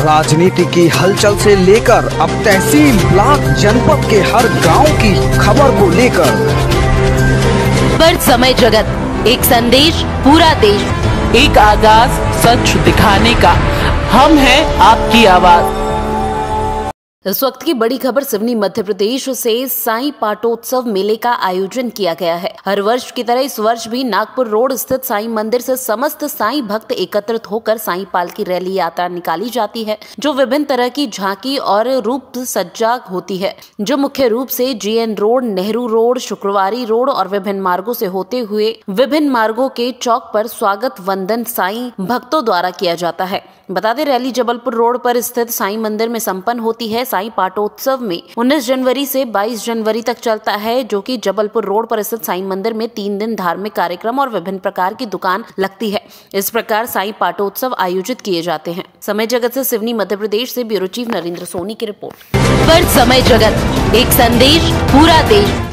राजनीति की हलचल से लेकर अब तहसील ब्लॉक जनपद के हर गाँव की खबर को लेकर। पर समय जगत, एक संदेश पूरा देश, एक आगाज़ सच दिखाने का। हम हैं आपकी आवाज़। इस वक्त की बड़ी खबर सिवनी मध्य प्रदेश से साई पाटोत्सव मेले का आयोजन किया गया है। हर वर्ष की तरह इस वर्ष भी नागपुर रोड स्थित साई मंदिर से समस्त साई भक्त एकत्रित होकर साई पाल की रैली यात्रा निकाली जाती है, जो विभिन्न तरह की झांकी और रूप सज्जा होती है, जो मुख्य रूप से GN road, Nehru road, Shukrawari road और विभिन्न मार्गो से होते हुए विभिन्न मार्गो के चौक पर स्वागत वंदन साई भक्तों द्वारा किया जाता है। बता दें, रैली जबलपुर रोड पर स्थित साई मंदिर में संपन्न होती है। साई पाटोत्सव में 19 जनवरी से 22 जनवरी तक चलता है, जो कि जबलपुर रोड पर स्थित साई मंदिर में तीन दिन धार्मिक कार्यक्रम और विभिन्न प्रकार की दुकान लगती है। इस प्रकार साई पाटोत्सव आयोजित किए जाते हैं। समय जगत से सिवनी, मध्य प्रदेश से ब्यूरो चीफ नरेंद्र सोनी की रिपोर्ट। पर समय जगत, एक संदेश, पूरा देश।